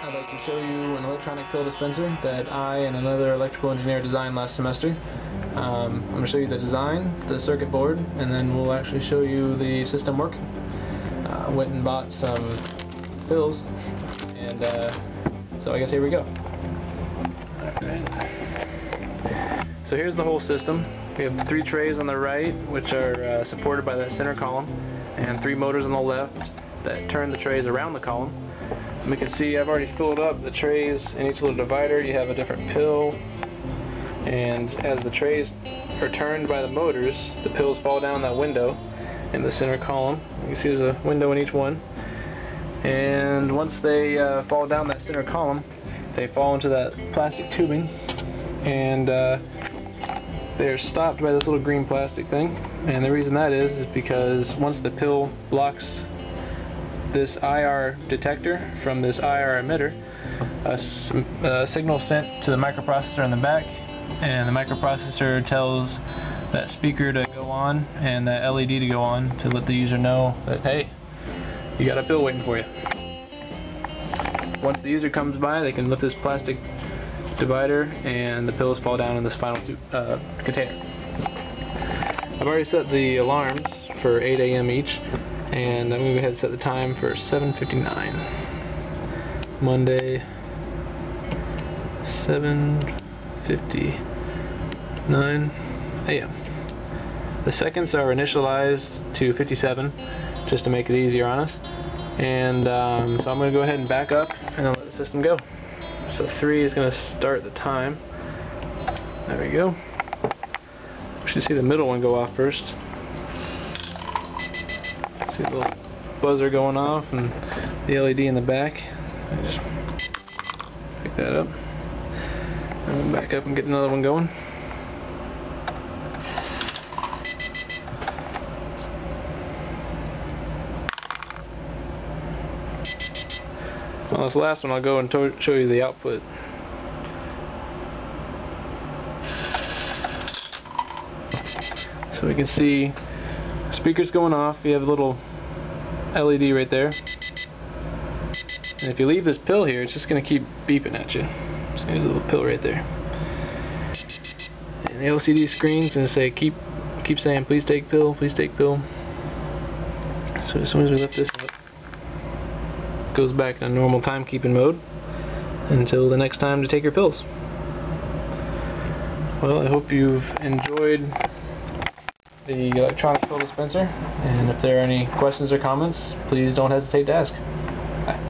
I'd like to show you an electronic pill dispenser that I and another electrical engineer designed last semester. Um, I'm going to show you the design, the circuit board, and then we'll actually show you the system working. Uh, went and bought some pills, and uh, so I guess here we go. So here's the whole system. We have three trays on the right, which are uh, supported by that center column, and three motors on the left that turn the trays around the column. And We can see I've already filled up the trays in each little divider. You have a different pill, and as the trays are turned by the motors, the pills fall down that window in the center column. You can see there's a window in each one. And once they uh, fall down that center column, they fall into that plastic tubing, and uh, they're stopped by this little green plastic thing. And the reason that is is because once the pill blocks this IR detector from this IR emitter, a, a signal sent to the microprocessor in the back, and the microprocessor tells that speaker to go on and that LED to go on to let the user know that, hey, you got a pill waiting for you. Once the user comes by, they can lift this plastic divider and the pills fall down in this final uh, container. I've already set the alarms for 8 a.m. each and I'm to go ahead and set the time for 7.59 Monday 7.59 a.m. The seconds are initialized to 57 just to make it easier on us and um, so I'm going to go ahead and back up and let the system go. So 3 is going to start the time. There we go. We should see the middle one go off first. See the little buzzer going off and the LED in the back. I just pick that up. And back up and get another one going. On this last one I'll go and show you the output. So we can see speakers going off, you have a little LED right there. And if you leave this pill here, it's just going to keep beeping at you. So there's a little pill right there. And the LCD screen's going to say, keep keep saying, please take pill, please take pill. So as soon as we lift this up, it goes back to normal timekeeping mode until the next time to take your pills. Well, I hope you've enjoyed the electronic pill dispenser and if there are any questions or comments please don't hesitate to ask.